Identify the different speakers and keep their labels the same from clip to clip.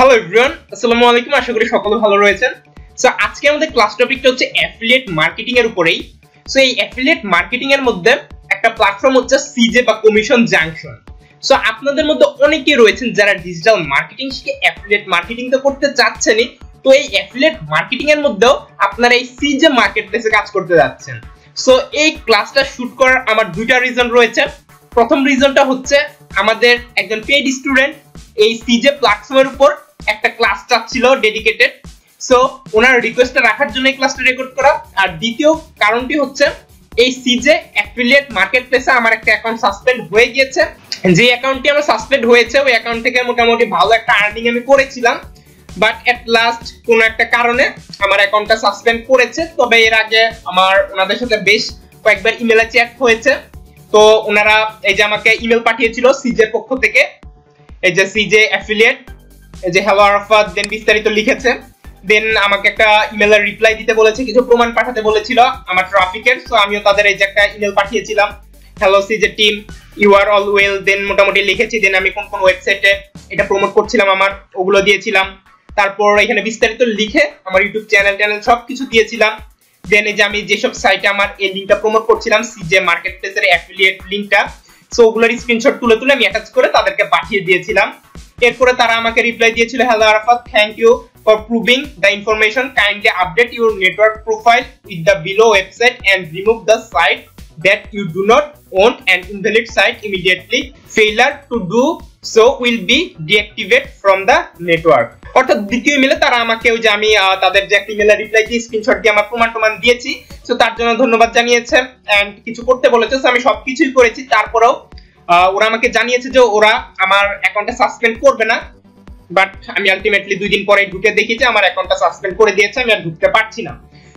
Speaker 1: Hello everyone আসসালামু আলাইকুম। আশা করি সকলে ভালো রয়েছেন। সো আজকে আমাদের ক্লাস টপিকটা হচ্ছে অ্যাফিলিয়েট মার্কেটিং এর উপরেই। সো এই অ্যাফিলিয়েট মার্কেটিং এর মধ্যে একটা প্ল্যাটফর্ম হচ্ছে সিজে বা কমিশন জাংশন সো আপনাদের মধ্যে অনেকেই রয়েছেন যারা ডিজিটাল মার্কেটিং শিখে অ্যাফিলিয়েট মার্কেটিং তো করতে চাচ্ছেনই। তো এই অ্যাফিলিয়েট মার্কেটিং এর মধ্যেও আপনারা এই সিজে মার্কেট প্লেসে কাজ করতে যাচ্ছেন। সো এই ক্লাসটা শুট করার আমার দুইটা রিজন রয়েছে। প্রথম রিজনটা হচ্ছে আমাদের একজন পেইড স্টুডেন্ট এই সিজে প্ল্যাটফর্মের উপর একটা ক্লাস চাচ্ছিল ডেডিকেটেড সো ওনার রিকোয়েস্টটা রাখার জন্য এই ক্লাসটা রেকর্ড করা। আর দ্বিতীয় কারণটি হচ্ছে, এই সিজে অ্যাফিলিয়েট মার্কেট প্লেসে আমার একটা অ্যাকাউন্ট সাসপেন্ড হয়ে গিয়েছে। যে অ্যাকাউন্টটি আমার সাসপেন্ড হয়েছে, ওই অ্যাকাউন্ট থেকে মোটামুটি ভালো একটা আর্নিং আমি করেছিলাম। বাট এট লাস্ট কোনো একটা কারণে আমার অ্যাকাউন্টটা সাসপেন্ড করেছে। তবে এর আগে আমার ওনাদের সাথে বেশ কয়েকবার ইমেলে চ্যাট হয়েছে। তো ওনারা এই যে আমাকে ইমেল পাঠিয়েছিল সিজের পক্ষ থেকে, এই যে সিজে অ্যাফিলিয়েট যে হ্যালো আরাফাত দেন বিস্তারিত লিখেছে। দেন আমাকে একটা ইমেলের রিপ্লাই দিতে বলেছে, কিছু প্রমাণ পাঠাতে বলেছিল আমার ট্রাফিকের সো আমিও তাদের এই যে একটা ইমেল পাঠিয়েছিলাম। Hello CJ team you are all well then মোটামুটি লিখেছি। দেন আমি কোন কোন ওয়েবসাইটে এটা প্রমোট করছিলাম আমার, ওগুলো দিয়েছিলাম। তারপর এখানে বিস্তারিত লিখে আমার ইউটিউব চ্যানেল ট্যানেল সব কিছু দিয়েছিলাম। দেন এই যে আমি যেসব সাইটে আমার এই লিঙ্কটা প্রমোট করছিলাম সিজে মার্কেট প্লেসের অ্যাফিলিয়েট লিঙ্কটা সো ওগুলোর স্ক্রিনশট তুলে তুলে আমি অ্যাটাচ করে তাদেরকে পাঠিয়ে দিয়েছিলাম। এরপরে তারা আমাকে রিপ্লাই দিয়েছিল hello Arafat thank you for proving the information kindly update your network profile with the below website and remove the site that you do not own an invalid site immediately. Failure to do so will be deactivate from the network. অর্থাৎ দ্বিতীয় ইমেলে তারা আমাকে ওই যে আমি তাদের যে একটা ইমেলে রিপ্লাই দিয়ে স্ক্রিনশট দিয়ে আমার প্রমাণ প্রমাণ দিয়েছি। সো তার জন্য ধন্যবাদ জানিয়েছে। অ্যান্ড কিছু করতে বলেছে। সো আমি সবকিছুই করেছি। তারপরেও ওরা আমাকে জানিয়েছে যে ওরা আমার অ্যাকাউন্টটা সাসপেন্ড করবে না বাট আমি আলটিমেটলি দুই দিন পরে ঢুকে দেখি যে আমার অ্যাকাউন্টটা সাসপেন্ড করে দিয়েছে, আমি আর ঢুকতে পারছি না।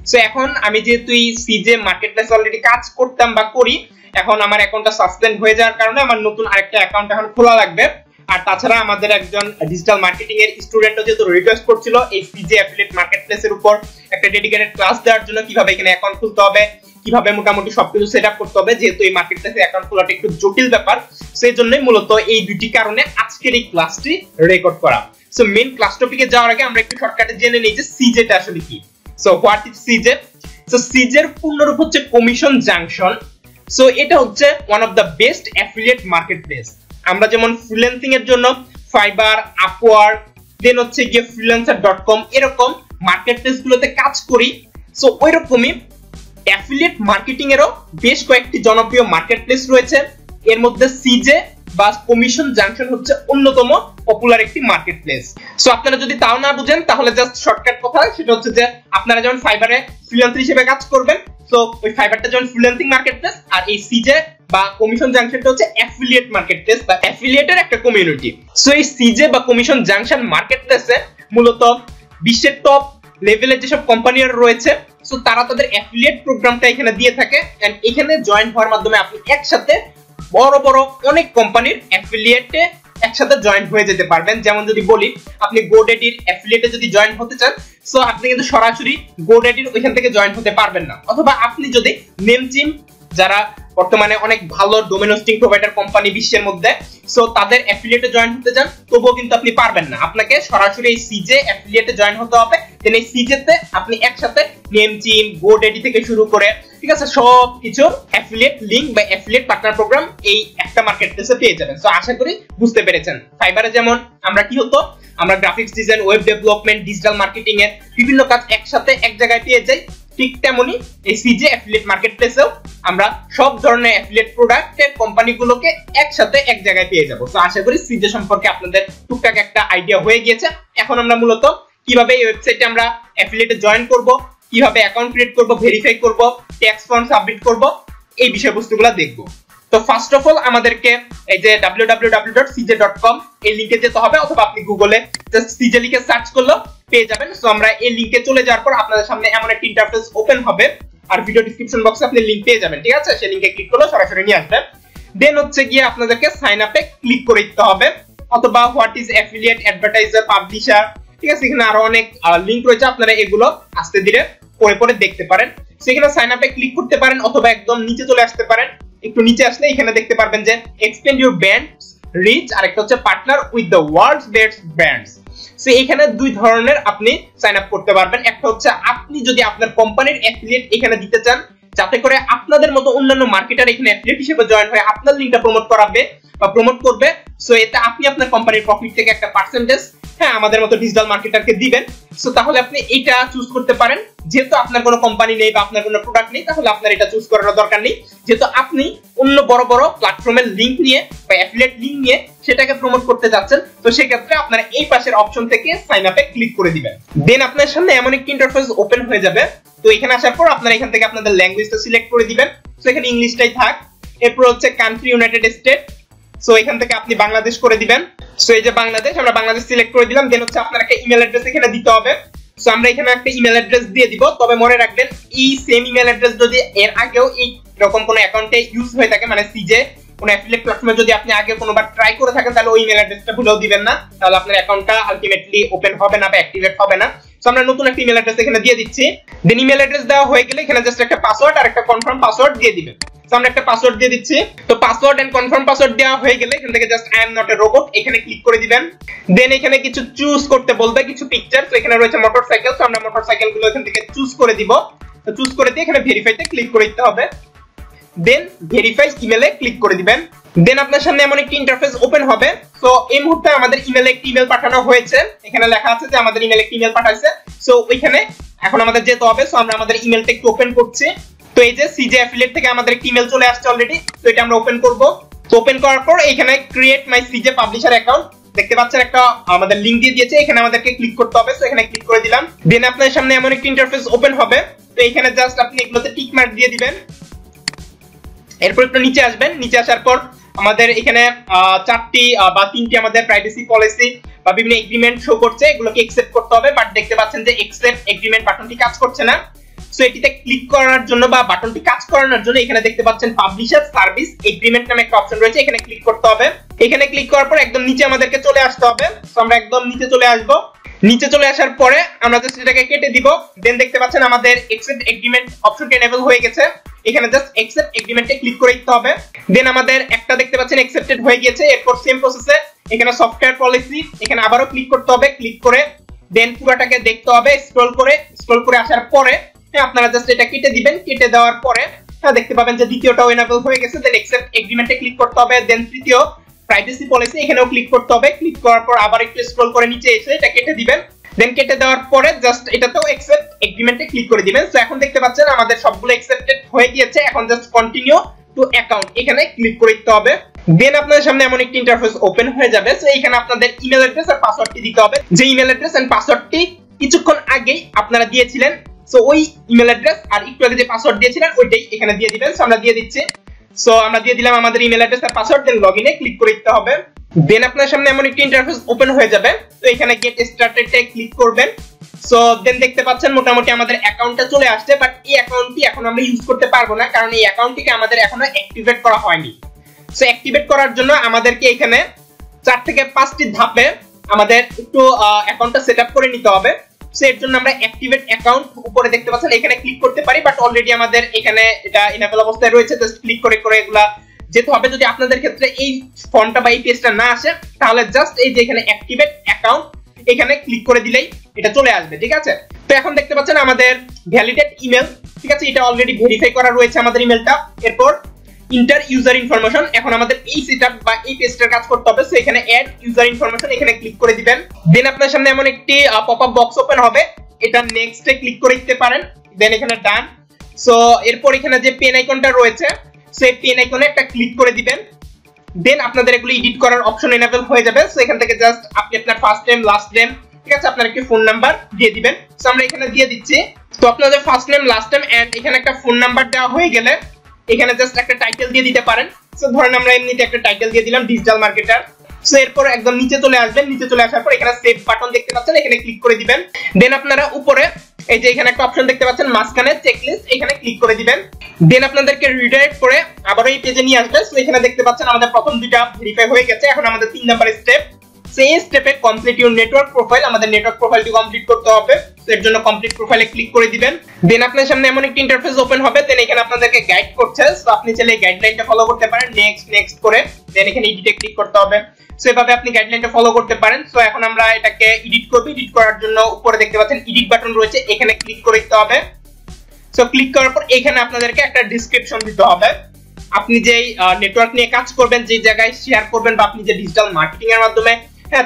Speaker 1: সো এখন আমি যেহেতু এই সিজে মার্কেটপ্লেস অলরেডি কাজ করতাম বা করি, এখন আমার অ্যাকাউন্টটা সাসপেন্ড হয়ে যাওয়ার কারণে আমার নতুন আরেকটা অ্যাকাউন্ট এখন খোলা লাগবে। আর তাছাড়া আমাদের একজন ডিজিটাল মার্কেটিং এর স্টুডেন্টও যেহেতু রিকোয়েস্ট করছিল এই সিজে অ্যাফিলিয়েট মার্কেটপ্লেসের উপর একটা ডেডিকেটেড ক্লাস দেওয়ার জন্য কীভাবে এখানে অ্যাকাউন্ট খুলতে হবে কীভাবে মোটামুটি সবকিছু সেট আপ করতে হবে, যেহেতু এই মার্কেট প্লেসে অ্যাকাউন্ট খোলাটা একটু জটিল ব্যাপার সেই জন্যই মূলত এই দুটি কারণে আজকের এই ক্লাসটি রেকর্ড করা। সো মেইন ক্লাস টপিকে যাওয়ার আগে আমরা একটু শর্টকাটে জেনে নিই যে সিজেটা আসলে কি। So what is CJ so সিজের পূর্ণরূপ হচ্ছে কমিশন জাংশন সো এটা হচ্ছে one of the best affiliate marketplace আমরা যেমন ফ্রিল্যান্সিং এর জন্য ফাইবার আপওয়ার্ক দেন হচ্ছে গিয়ে ফ্রিল্যান্সার ডট কম এরকম মার্কেট প্লেস গুলোতে কাজ করি। সো ওই রকমই অ্যাফিলিয়েট মার্কেটিং এরও বেশ কয়েকটি জনপ্রিয় মার্কেট প্লেস রয়েছে। এর মধ্যে সিজে বা কমিশন জাংশন হচ্ছে অন্যতম পপুলার একটি মার্কেট প্লেস সো আপনারা যদি তাও না বুঝেন, তাহলে জাস্ট শর্টকাট কথা, সেটা হচ্ছে যে আপনারা যেমন ফাইবারে ফ্রিল্যান্সার হিসেবে কাজ করবেন তো ওই ফাইবারটা যেমন ফ্রিল্যান্সিং মার্কেট প্লেস আর এই সিজে বা কমিশন জাংশনটা হচ্ছে অ্যাফিলিয়েট মার্কেট প্লেস বা অ্যাফিলিয়েটের একটা কমিউনিটি সো এই সিজে বা কমিশন জাংশন মার্কেট প্লেসে মূলত বিশ্বের টপ লেভেলের যেসব কোম্পানিরা রয়েছে সো তারা তাদের অ্যাফিলিয়েট প্রোগ্রামটা এখানে দিয়ে থাকে এন্ড এখানে জয়েন হওয়ার মাধ্যমে আপনি একসাথে বড় বড় অনেক কোম্পানির অ্যাফিলিয়েটে একসাথে জয়েন হয়ে যেতে পারবেন। যেমন যদি বলি, আপনি গোডেডির অ্যাফিলিয়েটে যদি জয়েন হতে চান সো আপনি কিন্তু সরাসরি গোডেডির ওইখান থেকে জয়েন হতে পারবেন না। অথবা আপনি যদি নেমচিম যারা বর্তমানে অনেক ভালো ডোমেন হোস্টিং প্রোভাইডার কোম্পানি বিশ্বের মধ্যে সো তাদের অ্যাফিলিয়েটে জয়েন হতে চান, তবুও কিন্তু আপনি পারবেন না। আপনাকে সরাসরি এই সিজে অ্যাফিলিয়েটে জয়েন হতে হবে দেন এই সিজেতে আপনি একসাথে নেমচিম গোডেডি থেকে শুরু করে, ঠিক আছে সব কিছুর অ্যাফিলিয়েট লিংক বা অ্যাফিলিয়েট পার্টনার প্রোগ্রাম এই একটা মার্কেট প্লেসে পেয়ে যাবেন। সো আশা করি বুঝতে পেরেছেন। ফাইবারে যেমন আমরা কি হতো, আমরা graphics design web development digital marketing এর বিভিন্ন কাজ একসাথে এক জায়গায় পেয়ে যাই, ঠিক তেমনি এই সিজে অ্যাফিলিয়েট মার্কেট প্লেসেও আমরা সব ধরনের অ্যাফিলিয়েট প্রোডাক্টের কোম্পানিগুলোকে একসাথে এক জায়গায় পেয়ে যাব। তো আশা করি সিজে সম্পর্কে আপনাদের টুকটাক একটা আইডিয়া হয়ে গিয়েছে। এখন আমরা মূলত কীভাবে এই ওয়েবসাইটে আমরা অ্যাফিলিয়েটে জয়েন করব, কীভাবে অ্যাকাউন্ট ক্রিয়েট করব ভেরিফাই করব ট্যাক্স ফর্ম সাবমিট করব, এই বিষয়বস্তুগুলো দেখব। তো ফার্স্ট অফ অল আমাদেরকে এই যে www.cj.com এই লিংকে যেতে হবে, অথবা আপনি গুগলে জাস্ট সিজে লিখে সার্চ করলে পেয়ে যাবেন। সো আমরা এই লিংকে চলে যাওয়ার পর আপনাদের সামনে এমন একটা ইন্টারফেস ওপেন হবে, আর ভিডিও ডিসক্রিপশন বক্সে আপনি লিংক পেয়ে যাবেন, ঠিক আছে? সেই লিংকে ক্লিক করলে সরাসরি নিয়ে আসবে দেন হচ্ছে গিয়ে আপনাদেরকে সাইন আপে ক্লিক করে দিতে হবে, অথবা what is affiliate advertiser publisher ঠিক আছে, এখানে আরও অনেক লিংক রয়েছে, আপনারা এগুলো আস্তে ধীরে পরে পরে দেখতে পারেন। সেখানে সাইন আপে ক্লিক করতে পারেন অথবা একদম নিচে চলে আসতে পারেন। একটু নিচে আসলে এখানে দেখতে পারবেন যে এক্সপেন্ড ইউর ব্যান্ড রিচ আর একটা হচ্ছে partner with the world's best brands so এখানে দুই ধরনের আপনি সাইন আপ করতে পারবেন। একটা হচ্ছে আপনি যদি আপনার কোম্পানির অ্যাফিলিয়েট এখানে দিতে চান, যাতে করে আপনাদের মতো অন্যান্য মার্কেটার এখানে অ্যাফিলিয়েট হিসেবে জয়েন হয়ে আপনার লিঙ্কটা প্রমোট করাবে। বা প্রমোট করবে সো এতে আপনি আপনার কোম্পানির প্রফিট থেকে একটা পার্সেন্টেজ হ্যাঁ আমাদের মতো ডিজিটাল মার্কেটারকে দিবেন। সো তাহলে আপনি এটা চুজ করতে পারেন। যেহেতু আপনার কোনো কোম্পানি নেই বা আপনার কোনো প্রোডাক্ট নেই, তাহলে আপনার এটা চুজ করার দরকার নেই। যেহেতু আপনি অন্য বড় বড় প্ল্যাটফর্মের লিংক নিয়ে বা অ্যাফিলিয়েট লিংক নিয়ে সেটাকে প্রমোট করতে যাচ্ছেন, তো সেক্ষেত্রে আপনারা এই পাশের অপশন থেকে সাইন আপে ক্লিক করে দিবেন। দেন আপনার সামনে এমন একটি ইন্টারফেস ওপেন হয়ে যাবে। তো এখানে আসার পর আপনারা এখান থেকে আপনাদের ল্যাঙ্গুয়েজটা সিলেক্ট করে দিবেন। তো এখানে ইংলিশটাই থাক। এরপর হচ্ছে কান্ট্রি ইউনাইটেড স্টেট সো এখান থেকে আপনি বাংলাদেশ করে দিবেন। সো এই যে বাংলাদেশ, আমরা বাংলাদেশ সিলেক্ট করে দিলাম দেন হচ্ছে আপনার একটা ইমেল অ্যাড্রেস এখানে দিতে হবে। সো আমরা এখানে একটা ইমেল অ্যাড্রেস দিয়ে দিব, তবে মনে রাখবেন, এই সেম ইমেল অ্যাড্রেস যদি এর আগেও এই রকম কোনো অ্যাকাউন্টে ইউজ হয়ে থাকে মানে সিজে কোনো অ্যাফিলিয়েট প্ল্যাটফর্মে যদি আপনি আগে কোনোবার ট্রাই করে থাকেন, তাহলে ওই ইমেল অ্যাড্রেসটা ভুলেও দিবেন না। তাহলে আপনার অ্যাকাউন্টটা আলটিমেটলি ওপেন হবে না বা অ্যাক্টিভেট হবে না। আমরা নতুন একটা ইমেল অ্যাড্রেস এখানে দিয়ে দিচ্ছি। দেন ইমেল অ্যাড্রেস দেওয়া হয়ে গেলে এখানে জাস্ট একটা পাসওয়ার্ড আর একটা কনফার্ম পাসওয়ার্ড দিয়ে দিবেন। তো আমরা একটা পাসওয়ার্ড দিয়ে দিচ্ছি। তো পাসওয়ার্ড এন্ড কনফার্ম পাসওয়ার্ড দেওয়া হয়ে গেলে এখান থেকে just I am not a robot এখানে ক্লিক করে দিবেন। দেন এখানে কিছু চুজ করতে বলবে, কিছু পিকচার তো এখানে রয়েছে মোটরসাইকেল তো আমরা মোটরসাইকেলগুলো এখান থেকে চুজ করে দিব। তো চুজ করে দিয়ে এখানে ভেরিফাইতে ক্লিক করে দিতে হবে। দেন ভেরিফাই ইমেলে ক্লিক করে দিবেন। দেন আপনার সামনে এমন একটি ইন্টারফেস ওপেন হবে। তো এই মুহূর্তে আমাদের ইমেলে একটি ইমেল পাঠানো হয়েছে। এখানে লেখা আছে যে আমাদের ইমেলে একটি ইমেল পাঠাইছে। সো ওইখানে এখন আমাদের যেতে হবে। সো আমরা আমাদের ইমেলটা একটু ওপেন করছি। তো এই যে সিজে অ্যাফিলিয়েট থেকে আমাদের একটি ইমেল চলে আসছে অলরেডি তো এটা আমরা ওপেন করব। তো ওপেন করার পর এখানে ক্রিয়েট মাই সিজে পাবলিশার অ্যাকাউন্ট দেখতে পাচ্ছেন একটা আমাদের লিংক দিয়ে দিয়েছে। এখানে আমাদেরকে ক্লিক করতে হবে। তো এখানে ক্লিক করে দিলাম। দেন আপনার সামনে এমন একটি ইন্টারফেস ওপেন হবে। তো এখানে জাস্ট আপনি এগুলোতে টিক মার্ক দিয়ে দিবেন। এরপর একটু নিচে আসবেন। নিচে আসার পর আমাদের এখানে চারটি বা তিনটি আমাদের প্রাইভেসি পলিসি বা বিভিন্ন এগ্রিমেন্ট শো করছে, এগুলোকে একসেপ্ট করতে হবে বাট দেখতে পাচ্ছেন যে একসেপ্ট এগ্রিমেন্ট বাটনটি কাজ করছে না। সো এটিতে ক্লিক করার জন্য বা বাটনটি কাজ করানোর জন্য এখানে দেখতে পাচ্ছেন পাবলিশার সার্ভিস এগ্রিমেন্ট নামে একটা অপশন রয়েছে, এখানে ক্লিক করতে হবে। এখানে ক্লিক করার পর একদম নিচে আমাদেরকে চলে আসতে হবে। সো আমরা একদম নিচে চলে আসব। নিচে চলে আসার পরে আমরা জাস্ট এটাকে কেটে দিব। দেন দেখতে পাচ্ছেন আমাদের একসেপ্ট এগ্রিমেন্ট অপশনটি এনেবল হয়ে গেছে। এখানে জাস্ট একসেপ্ট এগ্রিমেন্টে ক্লিক করে দিতে হবে। দেন আমাদের একটা দেখতে পাচ্ছেন একসেপ্টেড হয়ে গিয়েছে, এরপর সেম প্রসেসে এখানে সফটওয়্যার পলিসি এখানে আবারও ক্লিক করতে হবে ক্লিক করে দেন পুরোটাকে দেখতে হবে স্ক্রল করে স্ক্রল করে আসার পরে আপনারা জাস্ট এটা কেটে দিবেন। কেটে দেওয়ার পরে হ্যাঁ দেখতে পাবেন যে দ্বিতীয়টাও এনেবল হয়ে গেছে। দেন একসেপ্ট এগ্রিমেন্টে ক্লিক করতে হবে। দেন তৃতীয় প্রাইভেসি পলিসি এখানেও ক্লিক করতে হবে। ক্লিক করার পর আবার একটু স্ক্রল করে নিচে এসে এটা কেটে দিবেন। দেন কেটে দেওয়ার পরে জাস্ট এটাতেও একসেপ্ট এগ্রিমেন্টে ক্লিক করে দিবেন। সো এখন দেখতে পাচ্ছেন আমাদের সবগুলো একসেপ্টেড হয়ে গিয়েছে। এখন জাস্ট কন্টিনিউ টু অ্যাকাউন্ট এখানে ক্লিক করে দিতে হবে। দেন আপনাদের সামনে এমন একটি ইন্টারফেস ওপেন হয়ে যাবে। সো এখানে আপনাদের ইমেল অ্যাড্রেস আর পাসওয়ার্ডটি দিতে হবে। যে ইমেল অ্যাড্রেস এন্ড পাসওয়ার্ডটি কিছুক্ষণ আগেই আপনারা দিয়েছিলেন। সো ওই ইমেল অ্যাড্রেস আর একটু আগে যে পাসওয়ার্ড দিয়েছিলেন, ওইটাই এখানে দিয়ে দিবেন। সো আমরা দিয়ে দিচ্ছি। সো আমরা দিয়ে দিলাম আমাদের ইমেল অ্যাড্রেস আর পাসওয়ার্ড দেন লগইনে ক্লিক করে দিতে হবে। দেন আপনার সামনে এমন একটি ইন্টারফেস ওপেন হয়ে যাবে। তো এখানে গেট স্টার্টেড এ ক্লিক করবেন। সো দেন দেখতে পাচ্ছেন মোটামুটি আমাদের অ্যাকাউন্টটা চলে আসছে বাট এই অ্যাকাউন্টটি এখন আমরা ইউজ করতে পারব না, কারণ এই অ্যাকাউন্টটিকে আমাদের এখনও অ্যাক্টিভেট করা হয়নি। সো অ্যাক্টিভেট করার জন্য আমাদেরকে এখানে চার থেকে পাঁচটি ধাপে আমাদের একটু অ্যাকাউন্টটা সেট আপ করে নিতে হবে। সো এর জন্য আমরা অ্যাক্টিভেট অ্যাকাউন্ট উপরে দেখতে পাচ্ছেন, এখানে ক্লিক করতে পারি বাট অলরেডি আমাদের এখানে এটা ইনেবল অবস্থায় রয়েছে জাস্ট ক্লিক করে করে এগুলা হবে। যদি আপনাদের ক্ষেত্রে এই ফর্মটা বা এই পেজটা না আসে, তাহলে জাস্ট এই যে এখানে অ্যাক্টিভেট অ্যাকাউন্ট এখানে ক্লিক করে দিলেই এটা চলে আসবে, ঠিক আছে? তো এখন দেখতে পাচ্ছেন আমাদের ভ্যালিডেট ইমেল ঠিক আছে? এটা অলরেডি ভেরিফাই করা রয়েছে আমাদের ইমেলটা এরপর ইন্টার ইউজার ইনফরমেশন এখন আমাদের এই সেটআপ বা এই পেজটার কাজ করতে হবে সো এখানে অ্যাড ইউজার ইনফরমেশন এখানে ক্লিক করে দিবেন। দেন আপনার সামনে এমন একটি পপআপ বক্স ওপেন হবে, এটা নেক্সটে ক্লিক করে দিতে পারেন দেন এখানে ডান সো এরপর এখানে যে পেন আইকনটা রয়েছে, সেই পেন আইকনে একটা ক্লিক করে দিবেন। দেন আপনাদের এগুলো এডিট করার অপশন এনেবল হয়ে যাবে সো এখান থেকে জাস্ট আপনি আপনার ফার্স্ট নেম লাস্ট নেম ঠিক আছে, আপনার একটি ফোন নাম্বার দিয়ে দিবেন। সো আমরা এখানে দিয়ে দিচ্ছি। তো আপনাদের first name last name and এখানে একটা ফোন নাম্বার দেওয়া হয়ে গেলে এখানে জাস্ট একটা টাইটেল দিয়ে দিতে পারেন। সো ধরেন আমরা এমনিতে একটা টাইটেল দিয়ে দিলাম ডিজিটাল মার্কেটার সো এরপর একদম নিচে চলে আসবেন। নিচে চলে আসার পর এখানে সেভ বাটন দেখতে পাচ্ছেন, এখানে ক্লিক করে দিবেন। দেন আপনারা উপরে এই যে এখানে একটা অপশন দেখতে পাচ্ছেন, মাঝখানে চেকলিস্ট এখানে ক্লিক করে দিবেন। দেন আপনাদেরকে রিডাইরেক্ট করে আবার এই পেজে নিয়ে আসবে সো এখানে দেখতে পাচ্ছেন আমাদের প্রথম দুইটা ভেরিফাই হয়ে গেছে। এখন আমাদের তিন নাম্বার স্টেপ সেই স্টেপে কমপ্লিট ইউর নেটওয়ার্ক প্রোফাইল আমাদের নেটওয়ার্ক প্রোফাইলটি কমপ্লিট করতে হবে। এর জন্য কমপ্লিট প্রোফাইলে ক্লিক করে দিবেন। দেন আপনার সামনে এমন একটি ইন্টারফেস ওপেন হবে দেন এখানে আপনাদেরকে গাইড করছে। সো আপনি চাইলে গাইডলাইনটা ফলো করতে পারেন। নেক্সট নেক্সট করে দেন এখানে এডিটে ক্লিক করতে হবে। সো এভাবে আপনি গাইডলাইনটা ফলো করতে পারেন। সো এখন আমরা এটাকে এডিট করব। এডিট করার জন্য উপরে দেখতে পাচ্ছেন এডিট বাটন রয়েছে। এখানে ক্লিক করে দিতে হবে। সো ক্লিক করার পর এখানে আপনাদেরকে একটা ডেসক্রিপশন দিতে হবে। আপনি যে নেটওয়ার্ক নিয়ে কাজ করবেন যে জায়গায় শেয়ার করবেন বা আপনি যে ডিজিটাল মার্কেটিং এর মাধ্যমে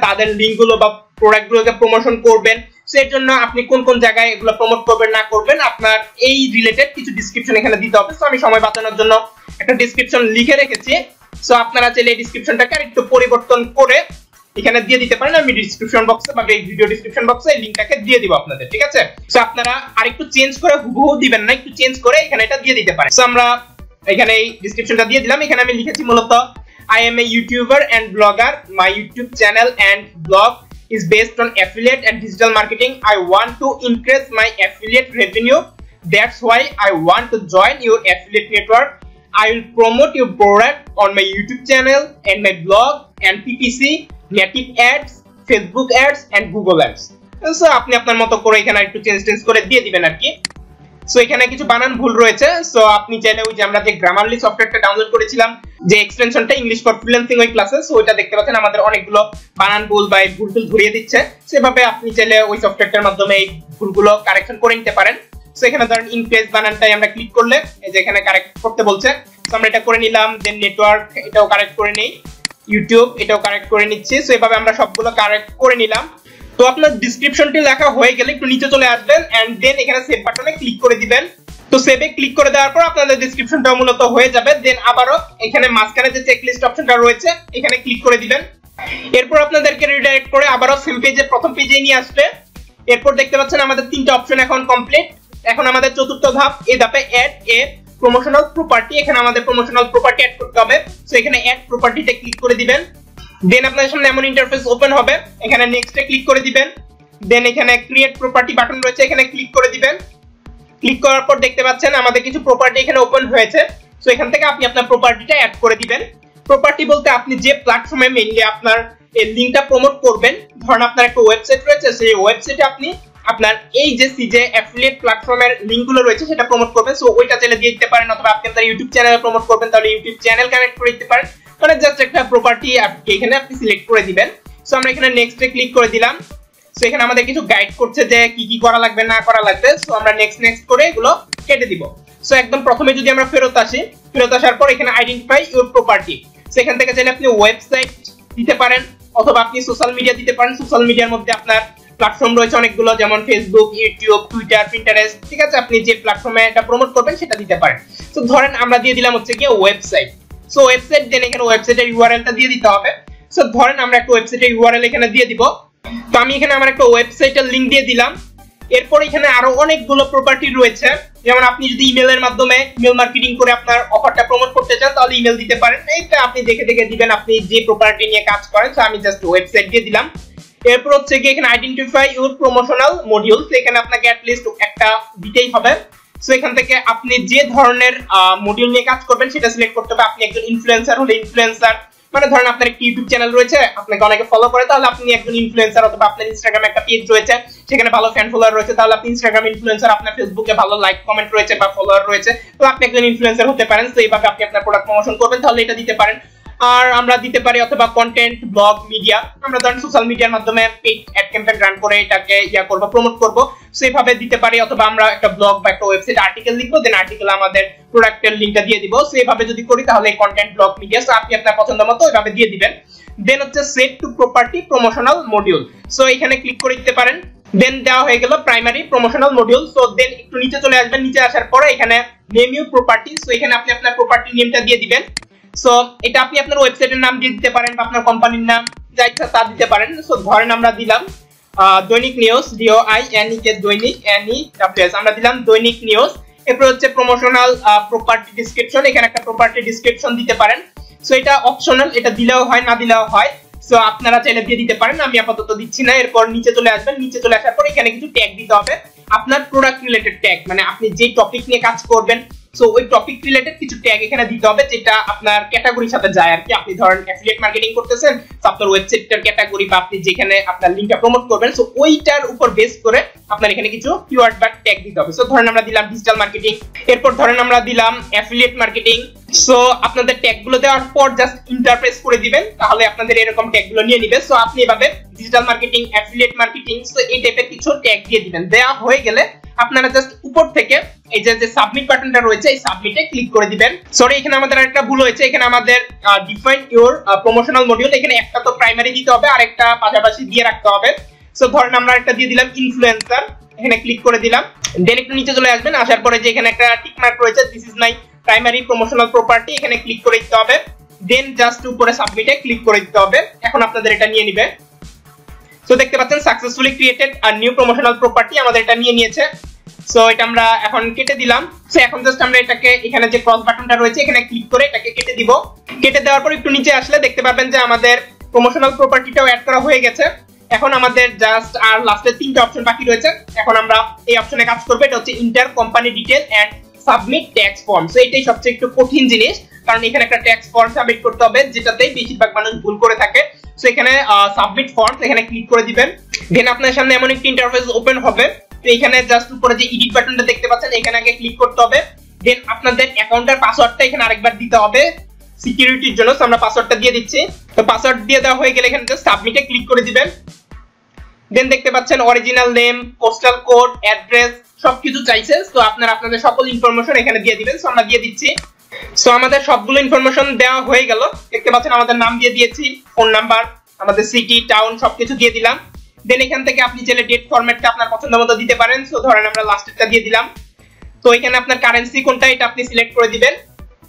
Speaker 1: তাদের লিঙ্কগুলো বা প্রোডাক্টগুলোকে প্রমোশন করবেন। সেই জন্য আপনি কোন কোন জায়গায় এগুলো প্রমোট করবেন, না করবেন, আপনার এই রিলেটেড কিছু ডিসক্রিপশন এখানে দিতে হবে। সো আমি সময় বাঁচানোর জন্য একটা ডিসক্রিপশন লিখে রেখেছি। সো আপনারা চাইলে এই ডিসক্রিপশনটাকে আরেকটু পরিবর্তন করে এখানে দিয়ে দিতে পারেন। আমি ডিসক্রিপশন বক্সে বা এই ভিডিও ডিসক্রিপশন বক্সে এই লিংকটাকে দিয়ে দিব আপনাদের, ঠিক আছে? সো আপনারা আরেকটু চেঞ্জ করে হুবহু দিবেন না, একটু চেঞ্জ করে এখানে এটা দিয়ে দিতে পারেন। সো আমরা এখানে এই ডিসক্রিপশনটা দিয়ে দিলাম। এখানে আমি লিখেছি মূলত I am a YouTuber and blogger. My YouTube channel and blog is based on affiliate and digital marketing. I want to increase my affiliate revenue. That's why I want to join your affiliate network. I will promote your product on my YouTube channel and my blog and PPC, native ads, Facebook ads and Google ads. So আপনি আপনার মতো করে এখানে একটু change টেঞ্জ করে দিয়ে দিবেন আর কি সো এখানে কিছু বানান ভুল রয়েছে। সো আপনি চাইলে ওই যে আমরা যে গ্রামারলি সফটওয়্যারটা ডাউনলোড করেছিলাম, যে এক্সটেনশনটা ইংলিশ ফর ফ্রিল্যান্সিং ওই ক্লাসে সো ওইটা দেখতে পাচ্ছেন, আমাদের অনেকগুলো বানান ভুল বা এই ভুল টুল ধরিয়ে দিচ্ছে। সেভাবে আপনি চাইলে ওই সফটওয়্যারটার মাধ্যমে এই ভুলগুলো কারেকশন করে নিতে পারেন। সো এখানে ধরেন ইনক্রেজ বানানটাই আমরা ক্লিক করলে, এই যে এখানে কারেক্ট করতে বলছে। সো আমরা এটা করে নিলাম দেন নেটওয়ার্ক এটাও কারেক্ট করে নেই। ইউটিউব এটাও কারেক্ট করে নিচ্ছি। সো এভাবে আমরা সবগুলো কারেক্ট করে নিলাম। তো আপনার ডিসক্রিপশনটি লেখা হয়ে গেলে একটু নিচে চলে আসবেন এন্ড দেন এখানে সেভ বাটনে ক্লিক করে দিবেন। তো সেভে ক্লিক করে দেওয়ার পর আপনাদের ডিসক্রিপশনটা মূলত হয়ে যাবে। দেন আবারও এখানে মাঝখানে যে চেকলিস্ট অপশনটা রয়েছে, এখানে ক্লিক করে দিবেন। এরপর আপনাদেরকে রিডাইরেক্ট করে আবারও সেম পেজে প্রথম পেজে নিয়ে আসবে। এরপর দেখতে পাচ্ছেন আমাদের তিনটা অপশন এখন কমপ্লিট এখন আমাদের চতুর্থ ধাপ, এ ধাপে অ্যাড এ প্রমোশনাল প্রপার্টি এখানে আমাদের প্রমোশনাল প্রপার্টি অ্যাড করতে হবে। সো এখানে অ্যাড প্রপার্টিতে ক্লিক করে দিবেন। দেন আপনাদের সামনে এমন ইন্টারফেস ওপেন হবে। এখানে নেক্সটে ক্লিক করে দিবেন। দেন এখানে ক্রিয়েট প্রপার্টি বাটন রয়েছে, এখানে ক্লিক করে দিবেন। ক্লিক করার পর দেখতে পাচ্ছেন আমাদের কিছু প্রপার্টি এখানে ওপেন হয়েছে। সো এখান থেকে আপনি আপনার প্রপার্টিটা অ্যাড করে দিবেন। প্রপার্টি বলতে আপনি যে প্ল্যাটফর্মে মেইনলি আপনার এই লিংকটা প্রমোট করবেন, ধরুন আপনার একটা ওয়েবসাইট রয়েছে, সেই ওয়েবসাইটে আপনি আপনার এই যে সিজে অ্যাফিলিয়েট প্ল্যাটফর্মের লিংকগুলো রয়েছে, সেটা প্রমোট করবেন। সো ওইটা চাইলে দিয়ে দিতে পারেন, অথবা আপনি আপনার ইউটিউব চ্যানেলে প্রমোট করবেন, তাহলে ইউটিউব চ্যানেল কানেক্ট করে দিতে পারেন। মানে জাস্ট একটা প্রপার্টি এখানে আপনি সিলেক্ট করে দিবেন। সো আমরা এখানে নেক্সটে ক্লিক করে দিলাম। সো এখানে আমাদের কিছু গাইড করছে যে কি কি করা লাগবে, না করা লাগবে। সো আমরা নেক্সট নেক্সট করে এগুলো কেটে দিব। সো একদম প্রথমে যদি আমরা ফেরত আসি, ফেরত আসার পর এখানে আইডেন্টিফাই ইউর প্রপার্টি সেখান থেকে চাইলে আপনি ওয়েবসাইট দিতে পারেন, অথবা আপনি সোশ্যাল মিডিয়া দিতে পারেন। সোশ্যাল মিডিয়ার মধ্যে আপনার প্ল্যাটফর্ম রয়েছে অনেকগুলো, যেমন ফেসবুক ইউটিউব টুইটার প্রিন্টারেস্ট ঠিক আছে, আপনি যে প্ল্যাটফর্মে এটা প্রমোট করবেন, সেটা দিতে পারেন। তো ধরেন আমরা দিয়ে দিলাম হচ্ছে গিয়ে ওয়েবসাইট সো ওয়েবসাইট দেন এখানে ওয়েবসাইটের ইউআরএলটা দিয়ে দিতে হবে। সো ধরেন আমরা একটা ওয়েবসাইটের ইউআরএল এখানে দিয়ে দিব। তো আমি এখানে আমার একটা ওয়েবসাইটের লিংক দিয়ে দিলাম। এরপর এখানে আরও অনেকগুলো প্রপার্টি রয়েছে। যেমন আপনি যদি ইমেলের মাধ্যমে ইমেল মার্কেটিং করে আপনার অফারটা প্রমোট করতে চান, তাহলে ইমেল দিতে পারেন। এইটা আপনি দেখে দেখে দিবেন আপনি যে প্রপার্টি নিয়ে কাজ করেন। তো আমি জাস্ট ওয়েবসাইট দিয়ে দিলাম। এরপর হচ্ছে কি এখানে আইডেন্টিফাই ইউর প্রমোশনাল মডিউলস এখানে আপনাকে অ্যাটলিস্ট একটা দিতেই হবে। সো এখান থেকে আপনি যে ধরনের মডিউল নিয়ে কাজ করবেন, সেটা সিলেক্ট করতে হবে। আপনি একজন ইনফ্লুয়েন্সার হলে ইনফ্লুয়েন্সার মানে ধরেন আপনার একটি ইউটিউব চ্যানেল রয়েছে, আপনাকে অনেকে ফলো করে, তাহলে আপনি একজন ইনফ্লুয়েন্সার অথবা আপনার ইনস্টাগ্রামে একটা পেজ রয়েছে, সেখানে ভালো ফ্যান ফলোয়ার রয়েছে, তাহলে আপনি ইনস্টাগ্রাম ইনফ্লুয়েন্সার আপনার ফেসবুকে ভালো লাইক কমেন্ট রয়েছে বা ফলোয়ার রয়েছে। তো আপনি একজন ইনফ্লুয়েন্সার হতে পারেন, তো এইভাবে আপনি আপনার প্রোডাক্ট প্রমোশন করবেন, তাহলে এটা দিতে পারেন। আর আমরা দিতে পারি অথবা কন্টেন্ট ব্লগ মিডিয়া আমরা ধরেন সোশ্যাল মিডিয়ার মাধ্যমে পেইড অ্যাড ক্যাম্পেইন রান করে এটাকে ইয়া করব প্রমোট করব। সেইভাবে দিতে পারি অথবা আমরা একটা ব্লগ বা একটা ওয়েবসাইট আর্টিকেল লিখব দেন আর্টিকেল আমাদের প্রোডাক্টের লিংকটা দিয়ে দিব। সেইভাবে যদি করি তাহলে কন্টেন্ট ব্লগ মিডিয়া সো আপনি আপনার পছন্দ মতো ওইভাবে দিয়ে দিবেন। দেন হচ্ছে set to property promotional module so এখানে ক্লিক করে দিতে পারেন। দেন দেওয়া হয়ে গেল primary promotional module so then একটু নিচে চলে আসবেন। নিচে আসার পরে এখানে নেম ইউ প্রপার্টি সো এখানে আপনি আপনার প্রপার্টি নেমটা দিয়ে দিবেন। সো এটা আপনি আপনার ওয়েবসাইটের নাম দিয়ে দিতে পারেন বা আপনার কোম্পানির নাম, যা ইচ্ছা তা দিতে পারেন। সো ধরেন আমরা দিলাম দৈনিক নিউজ ডিও আই এন ই কে দৈনিক এন ই ডাব্লিউ আমরা দিলাম দৈনিক নিউজ এরপর হচ্ছে প্রমোশনাল প্রপার্টি ডিসক্রিপশন এখানে একটা প্রপার্টি ডিসক্রিপশন দিতে পারেন। সো এটা অপশনাল এটা দিলেও হয়, না দিলেও হয়। সো আপনারা চাইলে দিয়ে দিতে পারেন, আমি আপাতত দিচ্ছি না। এরপর নিচে চলে আসবেন, নিচে চলে আসার পর এখানে কিছু ট্যাগ দিতে হবে। আপনার প্রোডাক্ট রিলেটেড ট্যাগ মানে আপনি যে টপিক নিয়ে কাজ করবেন সো ওই টপিক রিলেটেড কিছু ট্যাগ এখানে দিতে হবে, যেটা আপনার ক্যাটাগরির সাথে যায় আর কি। আপনি ধরেন অ্যাফিলিয়েট মার্কেটিং করতেছেন আপনার ওয়েবসাইটটার ক্যাটাগরি বা আপনি যেখানে আপনার লিঙ্কটা প্রমোট করবেন সো ওইটার উপর বেস করে আপনার এখানে কিছু কিওয়ার্ড বা ট্যাগ দিতে হবে। সো ধরেন আমরা দিলাম ডিজিটাল মার্কেটিং এরপর ধরেন আমরা দিলাম অ্যাফিলিয়েট মার্কেটিং সো আপনাদের ট্যাগগুলো দেওয়ার পর জাস্ট ইন্টারপ্রেস করে দিবেন, তাহলে আপনাদের এরকম ট্যাগগুলো নিয়ে নিবে। সো আপনি এভাবে digital marketing affiliate marketing so এই টাইপের কিছু ট্যাগ দিয়ে দিবেন। দেওয়া হয়ে গেলে আপনারা জাস্ট উপর থেকে এই যে যে সাবমিট বাটনটা রয়েছে, এই সাবমিটে ক্লিক করে দিবেন। সরি এখানে আমাদের একটা ভুল হয়েছে। এখানে আমাদের ডিফাইন ইওর প্রমোশনাল মডিউল এখানে একটা তো প্রাইমারি দিতে হবে আর একটা পাশাপাশি দিয়ে রাখতে হবে। সো ধরেন আমরা একটা দিয়ে দিলাম ইনফ্লুয়েন্সার এখানে ক্লিক করে দিলাম। দেন একটু নিচে চলে আসবেন, আসার পরে যে এখানে একটা টিক মার্ক রয়েছে this is my primary promotional property এখানে ক্লিক করে দিতে হবে। দেন জাস্ট উপরে সাবমিটে ক্লিক করে দিতে হবে। এখন আপনাদের এটা নিয়ে নিবে। সো দেখতে পাচ্ছেন successfully created are new promotional property আমাদের এটা নিয়ে নিয়েছে। সো এটা আমরা এখন কেটে দিলাম। সো এখন জাস্ট আমরা এটাকে, এখানে যে ক্রস বাটনটা রয়েছে, এখানে ক্লিক করে এটাকে কেটে দিব। কেটে দেওয়ার পর একটু নিচে আসলে দেখতে পাবেন যে আমাদের প্রমোশনাল প্রপার্টিটাও অ্যাড করা হয়ে গেছে। এখন আমাদের জাস্ট আর লাস্টের তিনটা অপশন বাকি রয়েছে। এখন আমরা এই অপশনে কাজ করব। এটা হচ্ছে enter company detail and submit tax form so এটাই সবচেয়ে একটু কঠিন জিনিস। কারণ এখানে একটা ট্যাক্স ফর্ম সাবমিট করতে হবে, যেটাতে বেশিরভাগ মানুষ ভুল করে থাকে। সো এখানে সাবমিট ফর্ম এখানে ক্লিক করে দিবেন। দেন আপনার সামনে এমন একটি ইন্টারফেস ওপেন হবে। তো এখানে জাস্ট উপরে যে এডিট বাটনটা দেখতে পাচ্ছেন, এখানে আগে ক্লিক করতে হবে। দেন আপনাদের অ্যাকাউন্টের পাসওয়ার্ডটা এখানে আরেকবার দিতে হবে। সিকিউরিটির জন্য আমরা পাসওয়ার্ডটা দিয়ে দিচ্ছি। তো পাসওয়ার্ড দিয়ে দেওয়া হয়ে গেলে এখানে সাবমিটে ক্লিক করে দিবেন। দেন দেখতে পাচ্ছেন original name postal code address সবকিছু চাইছে, তো আপনারা আপনাদের সকল ইনফরমেশন এখানে দিয়ে দিবেন। সো আমরা দিয়ে দিচ্ছি। সো আমাদের সবগুলো ইনফরমেশন দেওয়া হয়ে গেল। দেখতে পাচ্ছেন, আমাদের নাম দিয়ে দিয়েছি ফোন নাম্বার আমাদের সিটি টাউন সবকিছু দিয়ে দিলাম। দেন এখান থেকে আপনি চাইলে ডেট ফরম্যাটটা আপনার পছন্দ মতো দিতে পারেন। সো ধরেন আমরা লাস্টেরটা দিয়ে দিলাম। তো, এখানে আপনার কারেন্সি কোনটা, এটা আপনি সিলেক্ট করে দিবেন।